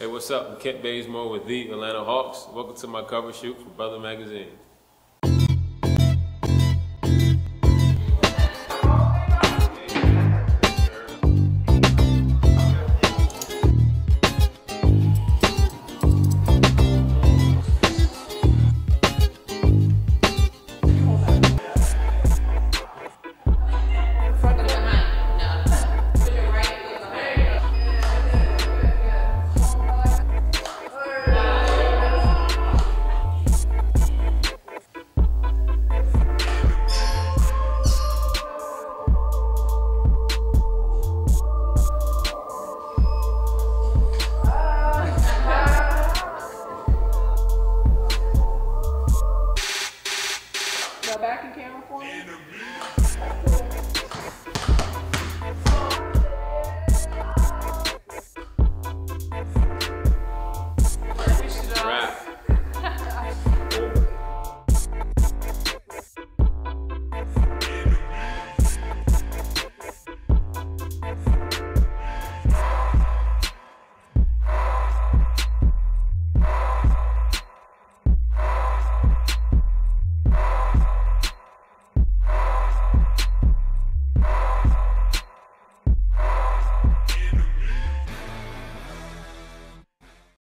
Hey, what's up? I'm Kent Bazemore with the Atlanta Hawks. Welcome to my cover shoot for Brutha Magazine. back in California? for me?